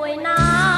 为难。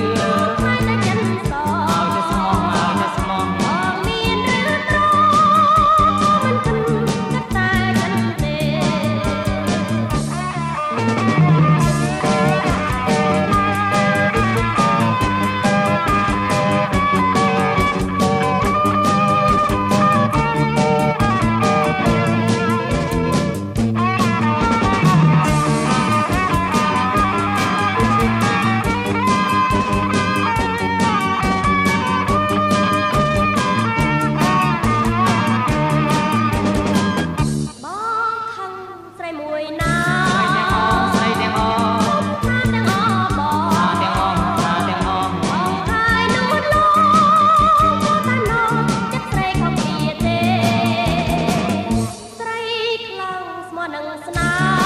now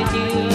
I do.